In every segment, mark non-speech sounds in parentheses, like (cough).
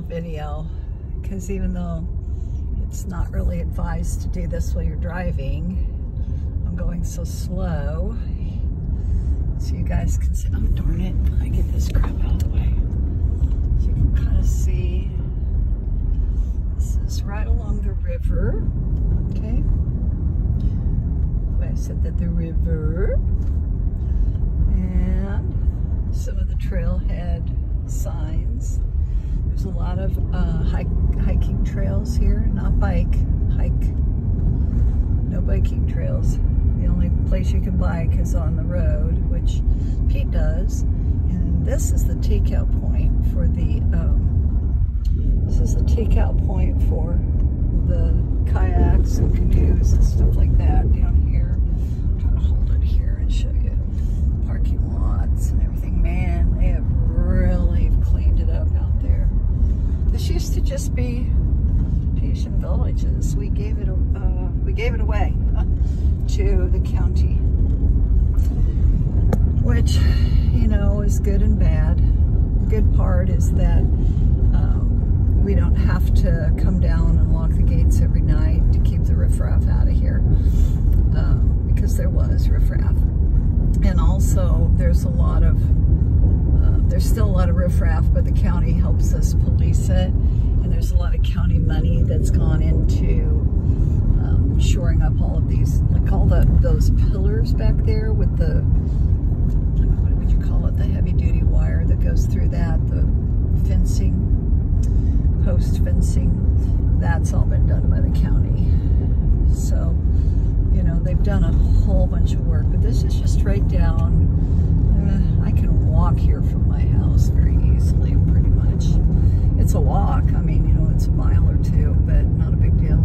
video because even though it's not really advised to do this while you're driving, I'm going so slow so you guys can see. Oh, darn it. I get this crap out of the way. So you can kind of see this is right along the river. Okay. I said that the river and some of the trailhead signs. There's a lot of uh, hike, hiking trails here, not bike, hike. No biking trails. The only place you can bike is on the road, which Pete does. And this is the takeout point for the, um, this is the takeout point for the kayaks and canoes and stuff like that down here. I'm trying to hold it here and show you parking lots and everything. Man, they have really cleaned it up out there. This used to just be Haitian villages. We gave it, uh, we gave it away (laughs) to the county, which, you know, is good and bad. The good part is that um, we don't have to come down and lock the gates every night to keep the riffraff out of here, um, because there was riffraff. And also, there's a lot of there's still a lot of riffraff, but the county helps us police it. There's a lot of county money that's gone into um, shoring up all of these, like all the those pillars back there with the, what would you call it, the heavy duty wire that goes through that, the fencing, post fencing, that's all been done by the county. So, you know, they've done a whole bunch of work, but this is just right down uh, I can walk here from my house very easily, pretty much. It's a walk. I mean, you know, it's a mile or two, but not a big deal.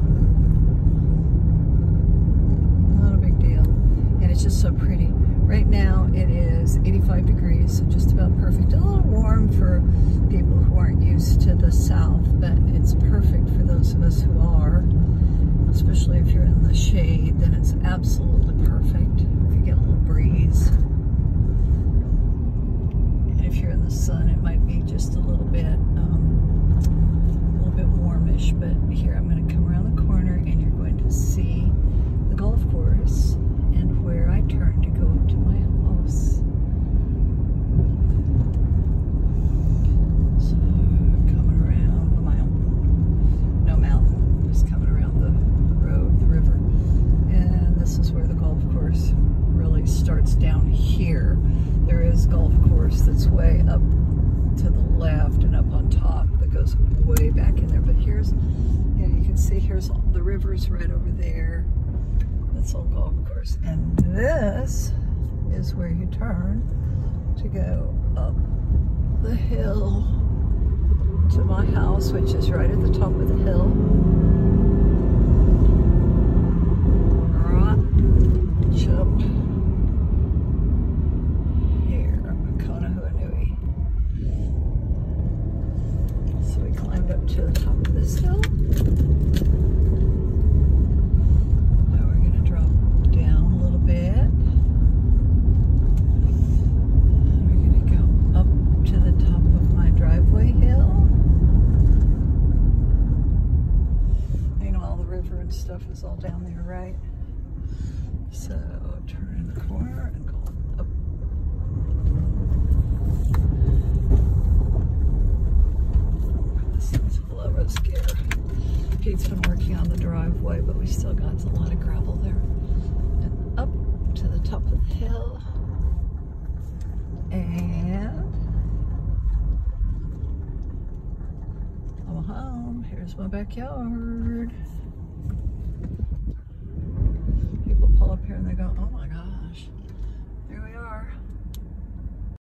Not a big deal. And it's just so pretty. Right now, it is 85 degrees, so just about perfect. A little warm for people who aren't used to the south, but it's perfect for those of us who are. Especially if you're in the shade, then it's absolutely perfect. If you get a little breeze if you're in the sun, it might be just a little bit, um, a little bit warmish. But here, I'm going to come around the corner, and you're going to see the golf course and where I turn to go up to my house. So, coming around the mountain, no mountain, just coming around the road, the river, and this is where the golf course really starts down here there is that's way up to the left and up on top that goes way back in there. But here's, yeah, you can see here's the river's right over there. That's all golf course. And this is where you turn to go up the hill to my house, which is right at the top of the hill. Right, jump. Up to the top of this hill. Now we're going to drop down a little bit. And we're going to go up to the top of my driveway hill. You know, all the river and stuff is all down there, right? So turn the corner and go up scare. Pete's been working on the driveway, but we still got a lot of gravel there. And up to the top of the hill. And I'm home. Here's my backyard.